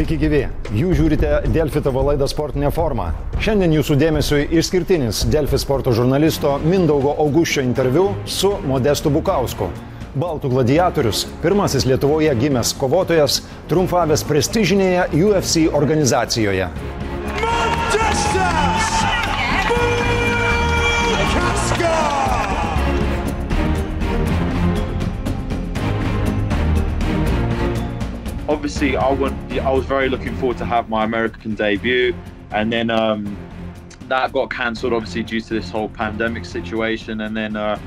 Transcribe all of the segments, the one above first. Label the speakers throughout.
Speaker 1: Sveiki gyvi, jūs žiūrite Delfi TV laidą sportinė forma. Šiandien jūsų dėmesio išskirtinis Delfi sporto žurnalisto Mindaugo Auguščio interviu su Modestu Bukausku. Baltų gladiatorius, pirmasis Lietuvoje gimęs kovotojas, triumfavęs prestižinėje UFC organizacijoje.
Speaker 2: Modestas
Speaker 3: obviously I I was very looking forward to have my American debut. And then um, that got cancelled obviously due to this whole pandemic situation. And then uh,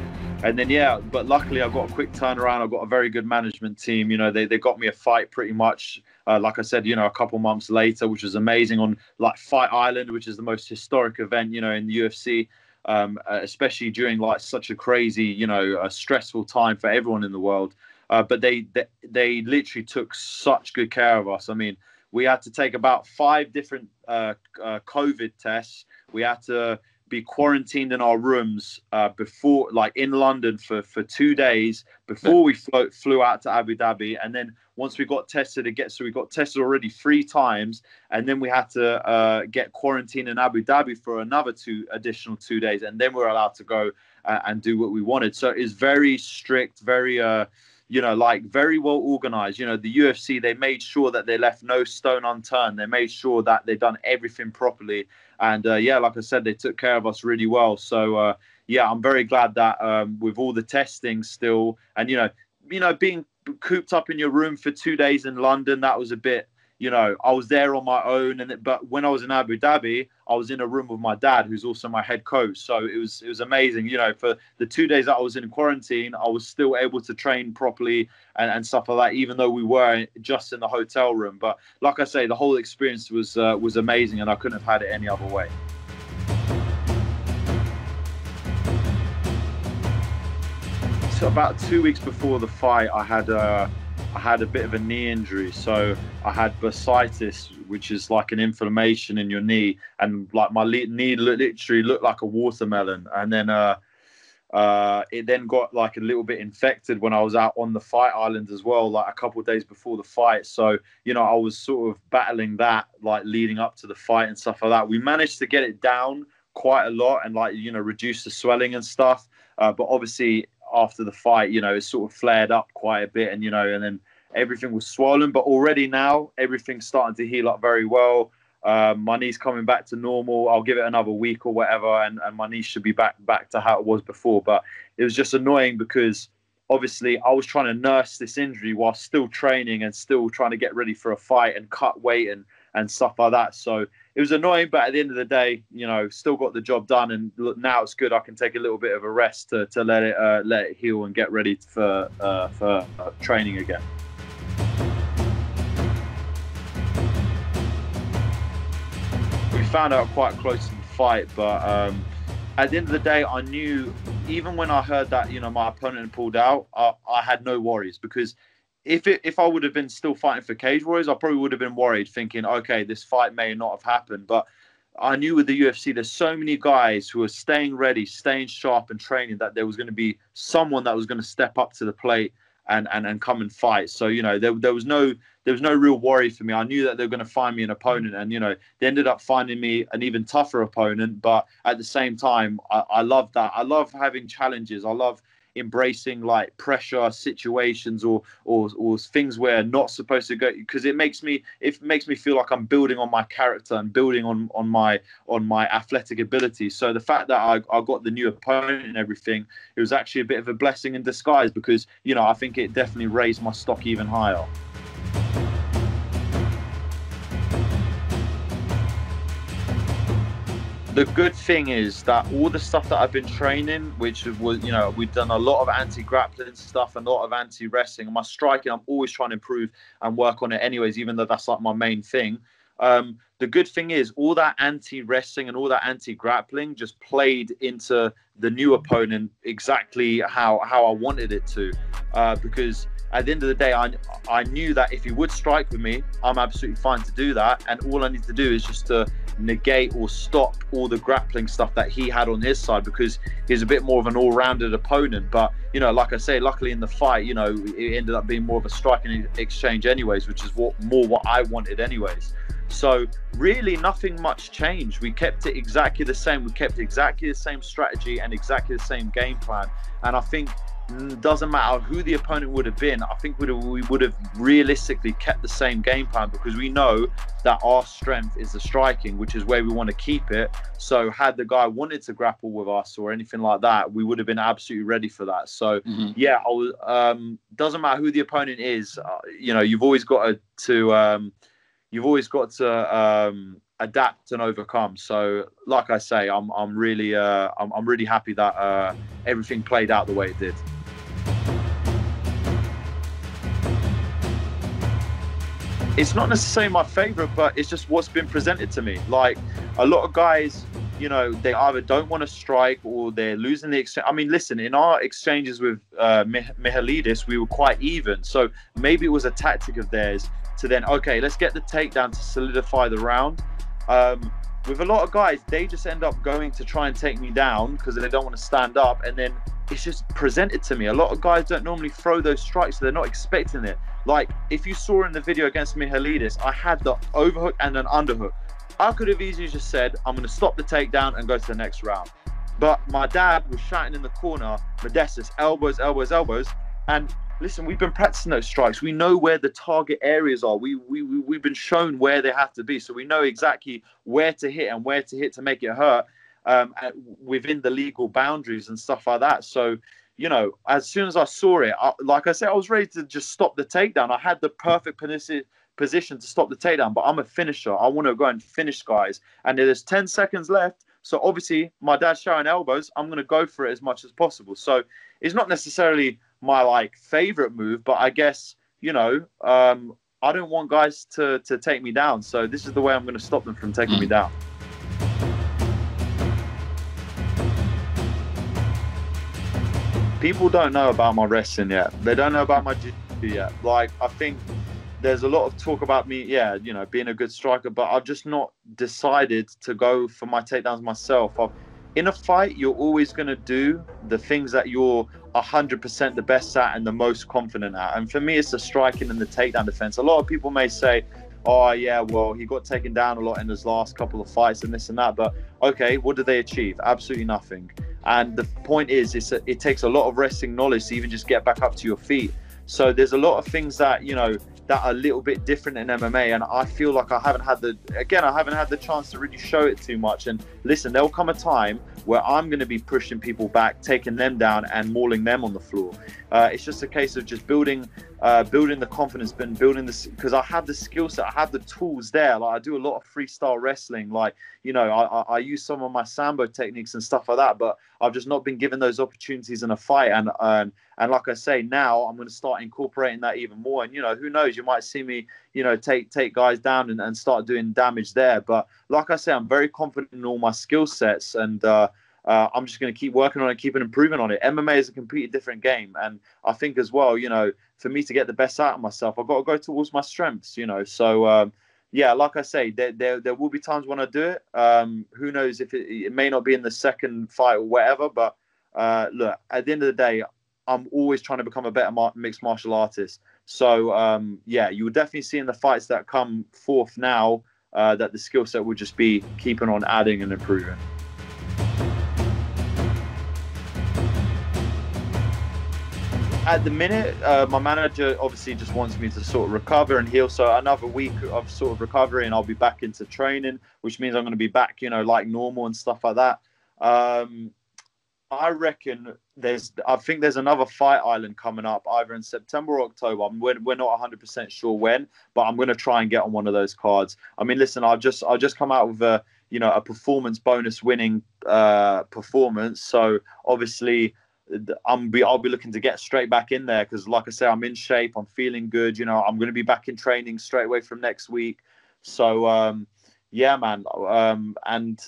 Speaker 3: and then yeah but luckily I got a quick turnaround. I got a very good management team. You know they, they got me a fight pretty much uh, like I said you know a couple months later which was amazing on like Fight Island which is the most historic event you know in the UFC um, uh, especially during like such a crazy you know stressful time for everyone in the world uh, but they, they they literally took such good care of us. I mean, we had to take about five different uh, uh, COVID tests. We had to be quarantined in our rooms uh, before, like in London, for for two days before we flew, flew out to Abu Dhabi, and then once we got tested again, so we got tested already three times, and then we had to uh, get quarantined in Abu Dhabi for another two additional two days, and then we are allowed to go uh, and do what we wanted. So it's very strict, very uh, you know, like very well organized. You know, the UFC, they made sure that they left no stone unturned. They made sure that they've done everything properly. And uh, yeah, like I said, they took care of us really well. So uh, yeah, I'm very glad that um, with all the testing still, and you know, you know, being cooped up in your room for two days in London, that was a bit you know, I was there on my own, and but when I was in Abu Dhabi, I was in a room with my dad, who's also my head coach. So it was it was amazing. You know, for the two days that I was in quarantine, I was still able to train properly and, and stuff like that, even though we were just in the hotel room. But like I say, the whole experience was uh, was amazing, and I couldn't have had it any other way. So about two weeks before the fight, I had. Uh, I had a bit of a knee injury. So I had bursitis, which is like an inflammation in your knee, and like my knee literally looked like a watermelon. And then uh, uh, it then got like a little bit infected when I was out on the fight island as well, like a couple days before the fight. So you know, I was sort of battling that, like leading up to the fight and stuff like that. We managed to get it down quite a lot and like you know reduce the swelling and stuff. Uh, but obviously after the fight, you know, it sort of flared up quite a bit, and you know, and then everything was swollen. But already now, everything's starting to heal up very well. Um, my knee's coming back to normal. I'll give it another week or whatever, and, and my knee should be back back to how it was before. But it was just annoying because obviously I was trying to nurse this injury while still training and still trying to get ready for a fight and cut weight and and stuff like that. So it was annoying, but at the end of the day, you know, still got the job done, and now it's good. I can take a little bit of a rest to, to let it uh, let it heal and get ready for uh, for uh, training again. We found out quite close to the fight, but um, at the end of the day, I knew even when I heard that you know my opponent pulled out, I, I had no worries because if it, if I would have been still fighting for Cage Warriors, I probably would have been worried, thinking, okay, this fight may not have happened. But I knew with the UFC, there's so many guys who are staying ready, staying sharp, and training that there was going to be someone that was going to step up to the plate and and, and come and fight. So you know, there, there was no there was no real worry for me. I knew that they were going to find me an opponent, and you know, they ended up finding me an even tougher opponent. But at the same time, I, I love that. I love having challenges. I love embracing like pressure situations or or or things where not supposed to go because it makes me it makes me feel like I'm building on my character and building on on my on my athletic ability. So the fact that I, I got the new opponent and everything, it was actually a bit of a blessing in disguise because you know I think it definitely raised my stock even higher. The good thing is that all the stuff that I've been training, which was, you know, we've done a lot of anti grappling stuff and a lot of anti wrestling. My striking, I'm always trying to improve and work on it, anyways, even though that's like my main thing. Um, the good thing is, all that anti wrestling and all that anti grappling just played into the new opponent exactly how how I wanted it to, uh, because at the end of the day, I I knew that if he would strike with me, I'm absolutely fine to do that. And all I need to do is just to negate or stop all the grappling stuff that he had on his side because he's a bit more of an all-rounded opponent. But you know, like I say, luckily in the fight, you know, it ended up being more of a striking exchange, anyways, which is what more what I wanted, anyways. So really, nothing much changed. We kept it exactly the same. We kept exactly the same strategy and exactly the same game plan. And I think doesn't matter who the opponent would have been. I think we would have realistically kept the same game plan because we know that our strength is the striking, which is where we want to keep it. So, had the guy wanted to grapple with us or anything like that, we would have been absolutely ready for that. So, mm-hmm. yeah, I was, um, doesn't matter who the opponent is. Uh, you know, you've always got to, to um, you've always got to um, adapt and overcome. So, like I say, I'm I'm really uh, I'm, I'm really happy that uh, everything played out the way it did. It's not necessarily my favorite, but it's just what's been presented to me. Like a lot of guys, you know, they either don't want to strike or they're losing the exchange. I mean, listen, in our exchanges with uh, Michailidis, we were quite even. So maybe it was a tactic of theirs to then, okay, let's get the takedown to solidify the round. Um, with a lot of guys, they just end up going to try and take me down because they don't want to stand up, and then it's just presented to me. A lot of guys don't normally throw those strikes, so they're not expecting it. Like if you saw in the video against Michailidis, I had the overhook and an underhook. I could have easily just said, I'm going to stop the takedown and go to the next round. But my dad was shouting in the corner, Modestus, elbows, elbows, elbows. And listen, we've been practicing those strikes. We know where the target areas are. We, we, we, we've been shown where they have to be. So we know exactly where to hit and where to hit to make it hurt um, within the legal boundaries and stuff like that. So, you know, as soon as I saw it, I, like I said, I was ready to just stop the takedown. I had the perfect position position to stop the takedown, but I'm a finisher. I want to go and finish guys. And there's 10 seconds left. So obviously, my dad's showing elbows. I'm going to go for it as much as possible. So it's not necessarily my like favorite move, but I guess you know um, I don't want guys to to take me down. So this is the way I'm going to stop them from taking me down. People don't know about my wrestling yet. They don't know about my jiu-jitsu yet. Like I think there's a lot of talk about me, yeah, you know, being a good striker, but I've just not decided to go for my takedowns myself. I've, in a fight, you're always going to do the things that you're 100% the best at and the most confident at. And for me, it's the striking and the takedown defense. A lot of people may say, oh, yeah, well, he got taken down a lot in his last couple of fights and this and that. But okay, what did they achieve? Absolutely nothing. And the point is, it's a, it takes a lot of wrestling knowledge to even just get back up to your feet. So there's a lot of things that, you know, that are a little bit different in MMA. And I feel like I haven't had the, again, I haven't had the chance to really show it too much. And listen, there'll come a time where I'm going to be pushing people back, taking them down, and mauling them on the floor. Uh, it's just a case of just building, uh, building the confidence, but building this because I have the skill set, I have the tools there. Like I do a lot of freestyle wrestling. Like you know, I, I, use some of my sambo techniques and stuff like that, but I've just not been given those opportunities in a fight. And and and like I say, now I'm going to start incorporating that even more. And you know, who knows? You might see me, you know, take take guys down and, and start doing damage there. But like I say, I'm very confident in all my skill sets and. Uh, uh, I'm just going to keep working on it, keep improving on it. MMA is a completely different game, and I think as well, you know, for me to get the best out of myself, I've got to go towards my strengths, you know. So um, yeah, like I say, there, there there will be times when I do it. Um, who knows if it, it may not be in the second fight or whatever, but uh, look, at the end of the day, I'm always trying to become a better mixed martial artist. So um, yeah, you will definitely see in the fights that come forth now uh, that the skill set will just be keeping on adding and improving. At the minute, uh, my manager obviously just wants me to sort of recover and heal. So another week of sort of recovery, and I'll be back into training, which means I'm going to be back, you know, like normal and stuff like that. Um, I reckon there's, I think there's another fight island coming up either in September or October. We're, we're not 100% sure when, but I'm going to try and get on one of those cards. I mean, listen, I've just, I've just come out with a, you know, a performance bonus winning uh, performance. So obviously, I'm be I'll be looking to get straight back in there because, like I say, I'm in shape. I'm feeling good. You know, I'm going to be back in training straight away from next week. So, um, yeah, man. Um, and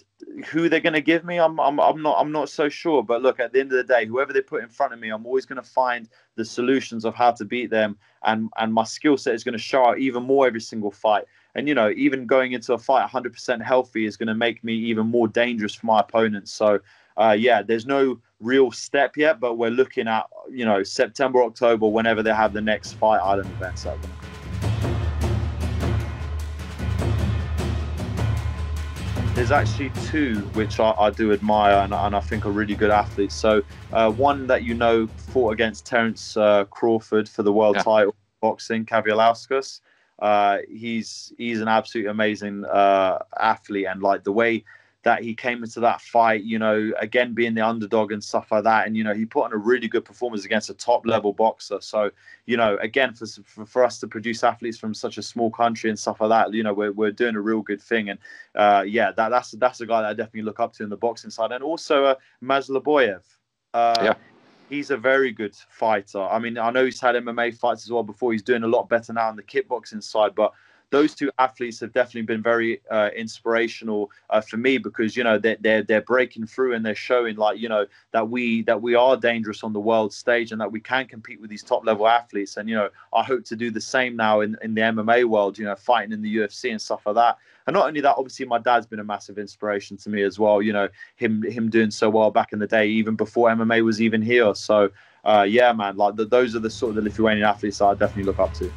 Speaker 3: who they're going to give me, I'm, I'm, I'm not, I'm not so sure. But look, at the end of the day, whoever they put in front of me, I'm always going to find the solutions of how to beat them, and and my skill set is going to show out even more every single fight. And you know, even going into a fight 100% healthy is going to make me even more dangerous for my opponents. So, uh, yeah, there's no real step yet, but we're looking at you know September, October, whenever they have the next fight island events there. there's actually two which I, I do admire and, and, I think are really good athletes. So uh, one that you know fought against Terence uh, Crawford for the world yeah. title boxing, Kavaliauskas. Uh, he's he's an absolutely amazing uh, athlete and like the way that he came into that fight, you know, again being the underdog and stuff like that. And, you know, he put on a really good performance against a top level boxer. So, you know, again, for, for, for, us to produce athletes from such a small country and stuff like that, you know, we're, we're doing a real good thing. And uh, yeah, that, that's that's a guy that I definitely look up to in the boxing side. And also uh, Masleboev. Uh, yeah. He's a very good fighter. I mean, I know he's had MMA fights as well before. He's doing a lot better now on the kickboxing side, but those two athletes have definitely been very uh, inspirational uh, for me because you know they're, they're they're breaking through and they're showing like you know that we that we are dangerous on the world stage and that we can compete with these top level athletes. And you know I hope to do the same now in, in the MMA world you know fighting in the UFC and stuff like that. And not only that obviously my dad's been a massive inspiration to me as well you know him him doing so well back in the day even before MMA was even here. So uh, yeah man like the, those are the sort of the Lithuanian athletes I definitely look up to.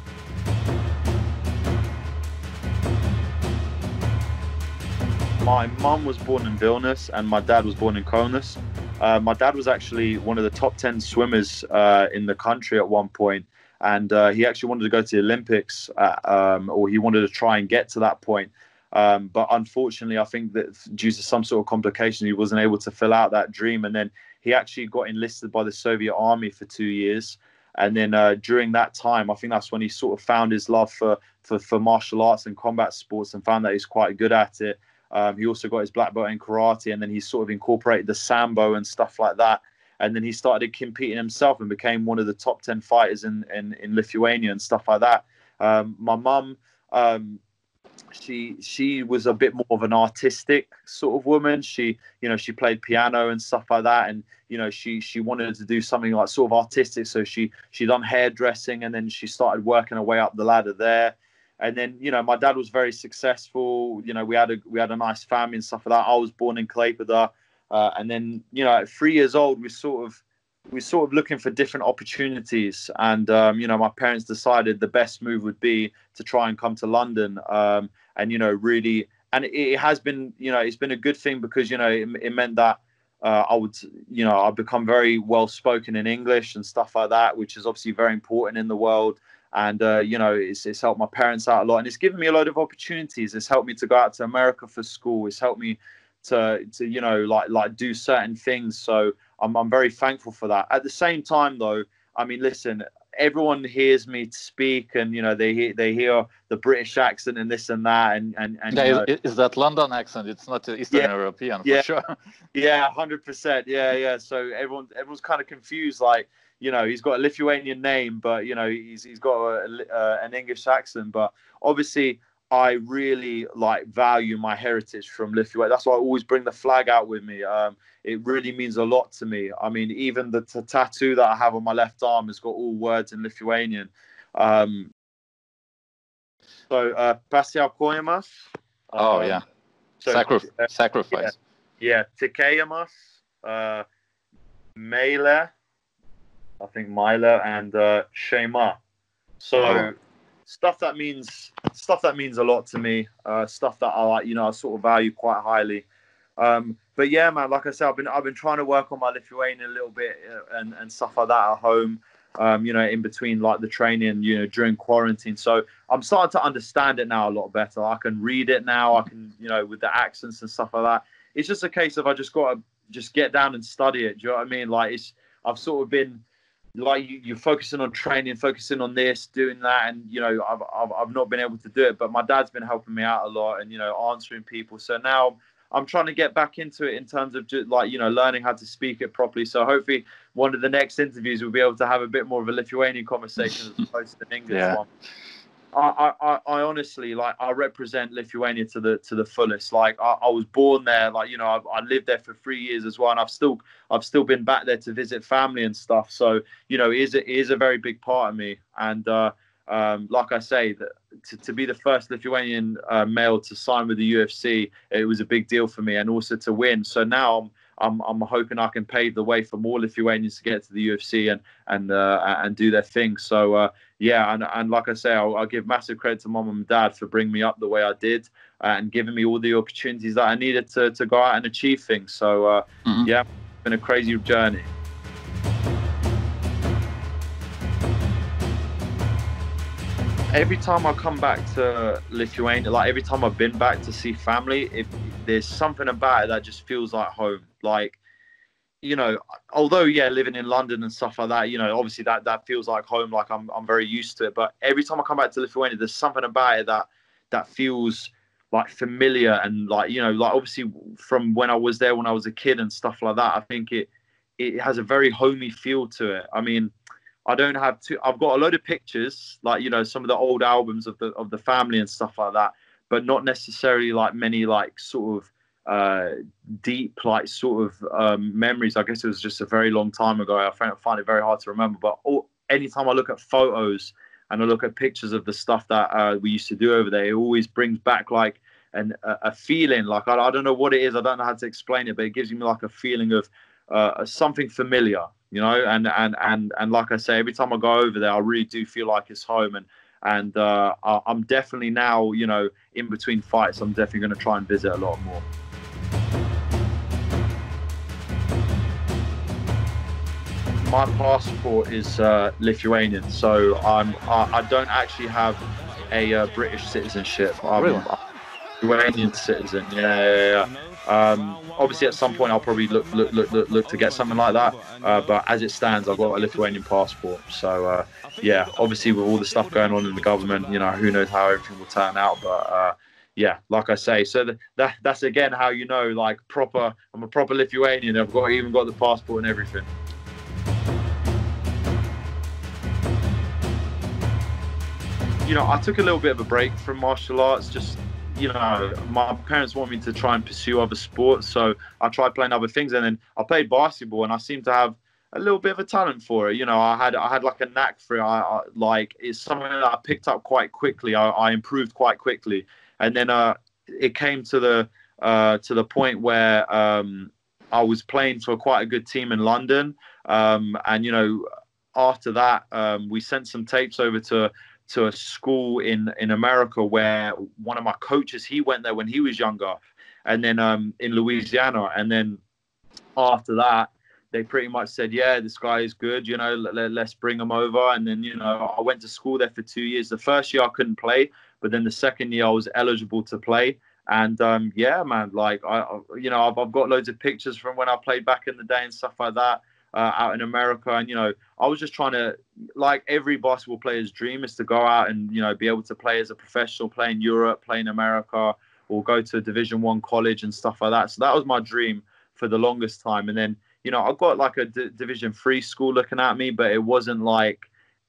Speaker 3: My mum was born in Vilnius and my dad was born in Kaunas. Uh, my dad was actually one of the top 10 swimmers uh, in the country at one point, and uh, he actually wanted to go to the Olympics, at, um, or he wanted to try and get to that point. Um, but unfortunately, I think that due to some sort of complication, he wasn't able to fill out that dream. And then he actually got enlisted by the Soviet army for two years. And then uh, during that time, I think that's when he sort of found his love for, for, for martial arts and combat sports and found that he's quite good at it. Um, he also got his black belt in karate, and then he sort of incorporated the sambo and stuff like that. And then he started competing himself and became one of the top ten fighters in in, in Lithuania and stuff like that. Um, my mum, um, she she was a bit more of an artistic sort of woman. She you know she played piano and stuff like that, and you know she she wanted to do something like sort of artistic. So she she done hairdressing, and then she started working her way up the ladder there and then you know my dad was very successful. You know we had a we had a nice family and stuff like that. I was born in Klaipeda, uh, and then you know at three years old we sort of we sort of looking for different opportunities. And um, you know my parents decided the best move would be to try and come to london. Um, and you know really and it, it, has been you know it's been a good thing because you know it, it meant that uh, I would, you know, I've become very well spoken in English and stuff like that, which is obviously very important in the world and uh, you know it's, it's helped my parents out a lot. And it's given me a lot of opportunities. It's helped me to go out to america for school. It's helped me to to you know like like do certain things. So i'm, I'm very thankful for that. At the same time though i mean listen everyone hears me speak and you know they hear they hear the british accent and this and that and and, and
Speaker 2: yeah, you know, is, is, that london accent? It's not eastern yeah, european
Speaker 3: yeah,
Speaker 2: sure.
Speaker 3: Yeah 100% yeah yeah. So everyone everyone's kind of confused like you know he's got a Lithuanian name, but you know he's he's got a, uh, an English accent. But obviously, I really like value my heritage from Lithuania. That's why I always bring the flag out with me. Um, it really means a lot to me. I mean, even the t- tattoo that I have on my left arm has got all words in Lithuanian. Um, so, uh, pasiaukojimas.
Speaker 2: Oh um, yeah, so, Sacrif- uh, sacrifice.
Speaker 3: Yeah, yeah. tikėjimas, uh, meilė, I think Milo and uh, Shema. So oh. stuff that means stuff that means a lot to me. Uh, stuff that I like, you know, I sort of value quite highly. Um, but yeah, man, like I said, I've been I've been trying to work on my Lithuanian a little bit uh, and and stuff like that at home. Um, you know, in between like the training, and you know, during quarantine. So I'm starting to understand it now a lot better. I can read it now. I can, you know, with the accents and stuff like that. It's just a case of I just got to just get down and study it. Do you know what I mean? Like it's I've sort of been like you, are focusing on training, focusing on this, doing that, and you know I've, I've I've not been able to do it. But my dad's been helping me out a lot, and you know answering people. So now I'm trying to get back into it in terms of just like you know learning how to speak it properly. So hopefully one of the next interviews we'll be able to have a bit more of a Lithuanian conversation as opposed to an English yeah. one. I, I, I honestly like I represent Lithuania to the to the fullest. Like I, I was born there, like you know, I, I lived there for three years as well, and I've still I've still been back there to visit family and stuff. So you know, it is a, it is a very big part of me. And uh, um, like I say, that to, to be the first Lithuanian uh, male to sign with the UFC, it was a big deal for me, and also to win. So now I'm I'm, I'm hoping I can pave the way for more Lithuanians to get to the UFC and and uh, and do their thing. So uh, yeah, and, and like I say, I'll, I'll, give massive credit to mom and dad for bringing me up the way I did uh, and giving me all the opportunities that I needed to to go out and achieve things. So uh, mm-hmm. yeah, it's been a crazy journey. Every time I come back to Lithuania, like every time I've been back to see family, if there's something about it that just feels like home. Like, you know, although yeah, living in London and stuff like that, you know, obviously that that feels like home. Like I'm I'm very used to it. But every time I come back to Lithuania, there's something about it that that feels like familiar and like you know, like obviously from when I was there when I was a kid and stuff like that. I think it it has a very homey feel to it. I mean I don't have to. I've got a load of pictures, like you know, some of the old albums of the of the family and stuff like that, but not necessarily like many like sort of uh, deep like sort of um, memories. I guess it was just a very long time ago. I find, find it very hard to remember. But all, anytime I look at photos and I look at pictures of the stuff that uh, we used to do over there, it always brings back like an, a, a feeling. Like I, I, don't know what it is. I don't know how to explain it, but it gives me like a feeling of uh, something familiar you know and and and and like i say every time i go over there i really do feel like it's home and and uh, i'm definitely now you know in between fights i'm definitely going to try and visit a lot more my passport is uh, lithuanian so i'm I, I, don't actually have a uh, british citizenship i'm,
Speaker 2: really?
Speaker 3: I'm a lithuanian citizen yeah, yeah, yeah. Um, obviously, at some point, I'll probably look look look look, look to get something like that. Uh, but as it stands, I've got a Lithuanian passport. So uh, yeah, obviously with all the stuff going on in the government, you know, who knows how everything will turn out. But uh, yeah, like I say, so the, that that's again how you know, like proper. I'm a proper Lithuanian. I've got even got the passport and everything. You know, I took a little bit of a break from martial arts, just you know, my parents want me to try and pursue other sports, so I tried playing other things, and then I played basketball, and I seem to have a little bit of a talent for it. You know, I had I had like a knack for it. I, I like it's something that I picked up quite quickly. I, I improved quite quickly, and then uh, it came to the uh, to the point where um, I was playing for quite a good team in London, um, and you know, after that, um, we sent some tapes over to to a school in in America where one of my coaches he went there when he was younger, and then um, in Louisiana, and then after that they pretty much said, yeah, this guy is good, you know, let, us bring him over. And then you know I went to school there for two years. The first year I couldn't play, but then the second year I was eligible to play. And um, yeah, man, like I, you know, I've, I've got loads of pictures from when I played back in the day and stuff like that uh, out in America. And, you know, I was just trying to, like every basketball player's dream is to go out and, you know, be able to play as a professional, play in Europe, play in America, or go to a Division One college and stuff like that. So that was my dream for the longest time. And then, you know, I got like a D- Division Three school looking at me, but it wasn't like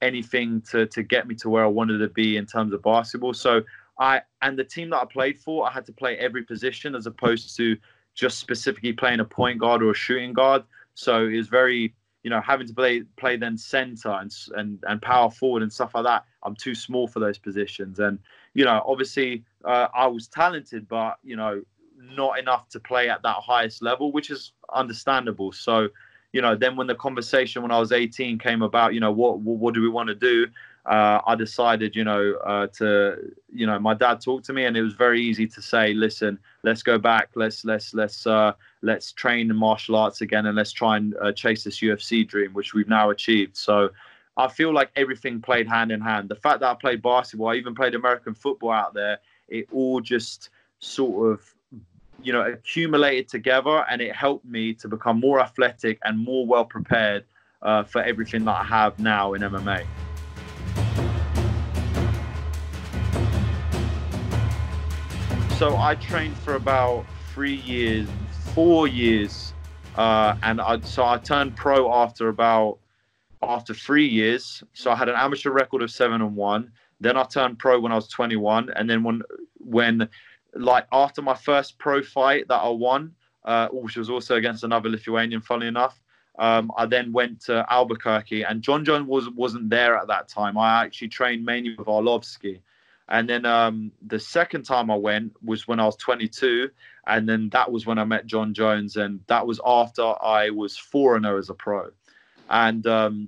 Speaker 3: anything to to get me to where I wanted to be in terms of basketball. So I and the team that I played for, I had to play every position as opposed to just specifically playing a point guard or a shooting guard. So it was very, you know, having to play play then center and and and power forward and stuff like that. I'm too small for those positions, and you know, obviously, uh, I was talented, but you know, not enough to play at that highest level, which is understandable. So, you know, then when the conversation when I was 18 came about, you know, what what, what do we want to do? Uh, I decided, you know, uh, to, you know, my dad talked to me, and it was very easy to say, listen, let's go back, let's let's let's uh, let's train in martial arts again, and let's try and uh, chase this UFC dream, which we've now achieved. So. I feel like everything played hand in hand. The fact that I played basketball, I even played American football out there, it all just sort of you know accumulated together and it helped me to become more athletic and more well prepared uh, for everything that I have now in MMA. So I trained for about three years, four years, uh, and I so I turned pro after about after three years. So I had an amateur record of seven and one. Then I turned pro when I was 21, and then when when like after my first pro fight that I won, uh, which was also against another Lithuanian, funny enough. Um, I then went to Albuquerque, and Jon Jon was wasn't there at that time. I actually trained mainly with Arlovsky, and then um, the second time I went was when I was 22, and then that was when I met Jon Jones, and that was after I was four and zero as a pro, and um,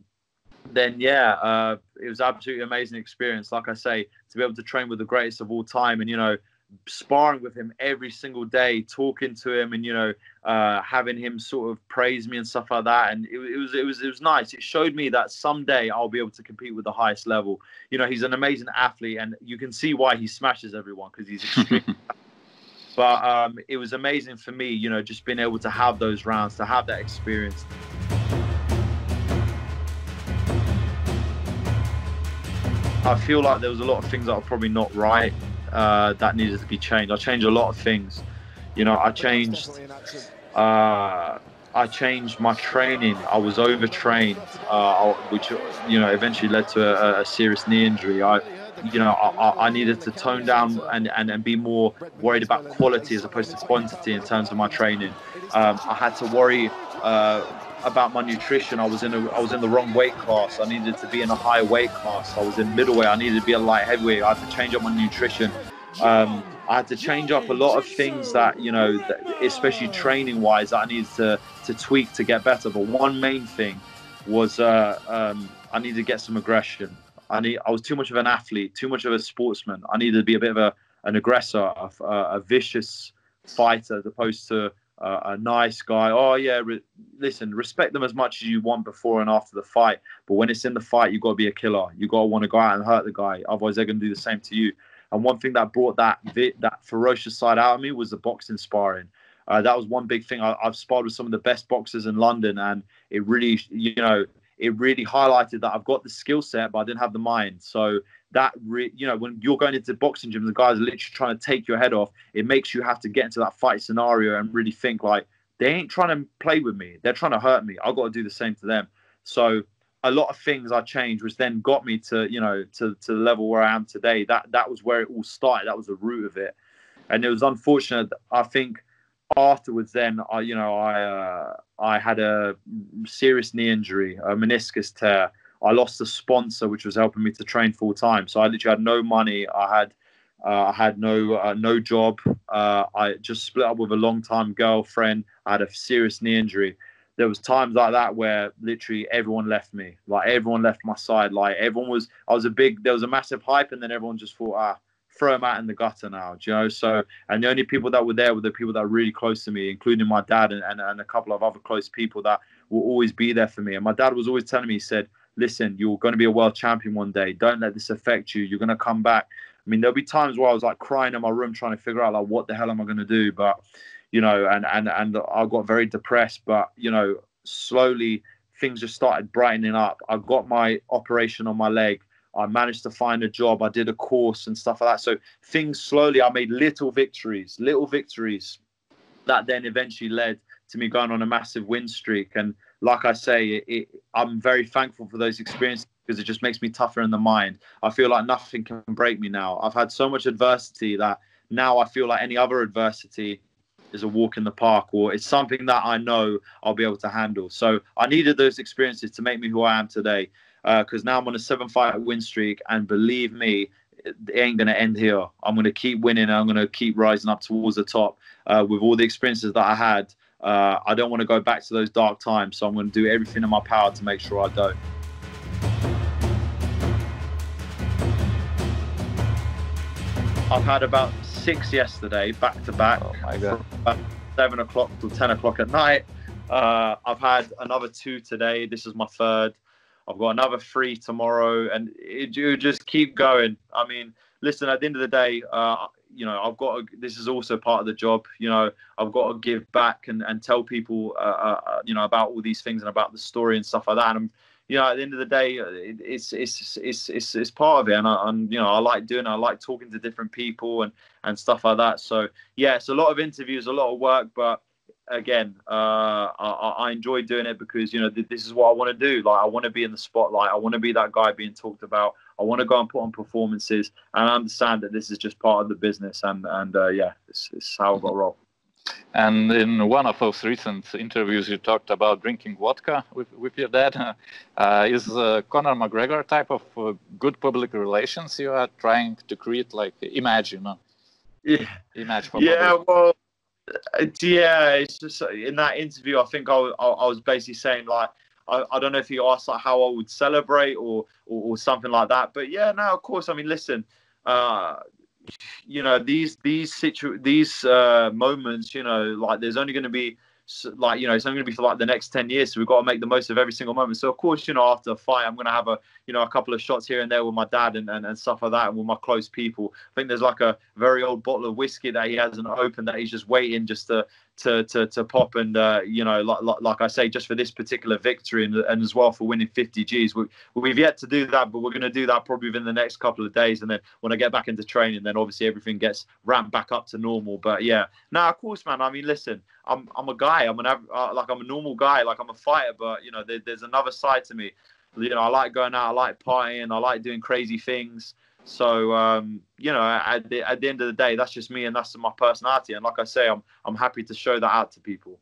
Speaker 3: then yeah, uh, it was absolutely amazing experience. Like I say, to be able to train with the greatest of all time, and you know, sparring with him every single day, talking to him, and you know, uh, having him sort of praise me and stuff like that. And it, it, was it was it was nice. It showed me that someday I'll be able to compete with the highest level. You know, he's an amazing athlete, and you can see why he smashes everyone because he's extremely. but um, it was amazing for me, you know, just being able to have those rounds, to have that experience. I feel like there was a lot of things that were probably not right uh, that needed to be changed. I changed a lot of things. You know, I changed. Uh, I changed my training. I was overtrained, uh, which you know eventually led to a, a serious knee injury. I, you know, I, I, needed to tone down and, and, and be more worried about quality as opposed to quantity in terms of my training. Um, I had to worry uh, about my nutrition. I was in a I was in the wrong weight class. I needed to be in a higher weight class. I was in middleweight. I needed to be a light heavyweight. I had to change up my nutrition. Um, I had to change up a lot of things that you know, that, especially training wise, that I needed to to tweak to get better. But one main thing was uh, um, I needed to get some aggression. I need I was too much of an athlete, too much of a sportsman. I needed to be a bit of a an aggressor, a, a vicious fighter, as opposed to uh, a nice guy. Oh yeah, re- listen, respect them as much as you want before and after the fight. But when it's in the fight, you got to be a killer. You got to want to go out and hurt the guy. Otherwise, they're going to do the same to you. And one thing that brought that that ferocious side out of me was the boxing sparring. Uh, that was one big thing. I, have sparred with some of the best boxers in London, and it really, you know, it really highlighted that I've got the skill set, but I didn't have the mind. So that re- you know when you're going into boxing gym, the guys are literally trying to take your head off. It makes you have to get into that fight scenario and really think like they ain't trying to play with me. They're trying to hurt me. I've got to do the same to them. So a lot of things I changed, which then got me to you know to to the level where I am today. That that was where it all started. That was the root of it, and it was unfortunate. I think afterwards, then I you know I uh, I had a serious knee injury, a meniscus tear I lost a sponsor which was helping me to train full time. So I literally had no money. I had uh, I had no uh, no job. Uh, I just split up with a long time girlfriend. I had a serious knee injury. There was times like that where literally everyone left me. Like everyone left my side. Like everyone was. I was a big. There was a massive hype, and then everyone just thought, ah, throw him out in the gutter now. you know? So and the only people that were there were the people that were really close to me, including my dad and, and, and a couple of other close people that will always be there for me. And my dad was always telling me, he said listen, you're going to be a world champion one day. Don't let this affect you. You're going to come back. I mean, there'll be times where I was like crying in my room trying to figure out like what the hell am I going to do, but you know, and and and I got very depressed. But you know, slowly things just started brightening up. I got my operation on my leg. I managed to find a job. I did a course and stuff like that. So things slowly, I made little victories, little victories that then eventually led to me going on a massive win streak. And like I say, it, it, I'm very thankful for those experiences because it just makes me tougher in the mind. I feel like nothing can break me now. I've had so much adversity that now I feel like any other adversity is a walk in the park or it's something that I know I'll be able to handle. So I needed those experiences to make me who I am today. Because uh, now I'm on a seven fight win streak, and believe me, it ain't going to end here. I'm going to keep winning. I'm going to keep rising up towards the top uh, with all the experiences that I had uh, I don't want to go back to those dark times. So I'm going to do everything in my power to make sure I don't. I've had about six yesterday, back to back,
Speaker 2: oh
Speaker 3: from seven o'clock till ten o'clock at night. Uh, I've had another two today. This is my third. I've got another three tomorrow, and it, it just keep going. I mean, listen. At the end of the day, uh, you know I've got to, this is also part of the job. You know I've got to give back and, and tell people uh, uh, uh, you know about all these things and about the story and stuff like that. And I'm, you know at the end of the day, uh, it, it's, it's it's it's it's part of it. And I, and you know I like doing. It. I like talking to different people and and stuff like that. So yeah, it's a lot of interviews, a lot of work, but again, uh, I, I, enjoy doing it because you know th- this is what I want to do. Like I want to be in the spotlight. I want to be that guy being talked about. I want to go and put on performances, and I understand that this is just part of the business, and and uh, yeah, it's, it's how I got roll.
Speaker 2: And in one of those recent interviews, you talked about drinking vodka with, with your dad. Uh, is uh, Conor McGregor type of uh, good public relations you are trying to create, like imagine?
Speaker 3: Yeah,
Speaker 2: imagine.
Speaker 3: yeah, well, uh, yeah. It's just uh, in that interview, I think I, I, I was basically saying like. I, I, don't know if he asked like how I would celebrate or, or, or something like that, but yeah, no, of course. I mean, listen, uh, you know these these situ these uh, moments you know like there's only going to be like you know it's only going to be for like the next 10 years so we've got to make the most of every single moment so of course you know after a fight i'm going to have a you know a couple of shots here and there with my dad and, and, and stuff like that and with my close people i think there's like a very old bottle of whiskey that he hasn't opened that he's just waiting just to to to, to pop and uh, you know like, like, like I say just for this particular victory and, and as well for winning 50 Gs. We, we've yet to do that but we're going to do that probably within the next couple of days. And then when I get back into training then obviously everything gets ramped back up to normal. But yeah now of course man. I mean listen I'm I'm a guy. I'm an uh, like I'm a normal guy. Like I'm a fighter but you know there, there's another side to me. You know I like going out. I like partying. I like doing crazy things so um, you know, at the, at the end of the day, that's just me and that's my personality. And like I say, I'm I'm happy to show that out to people.